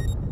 you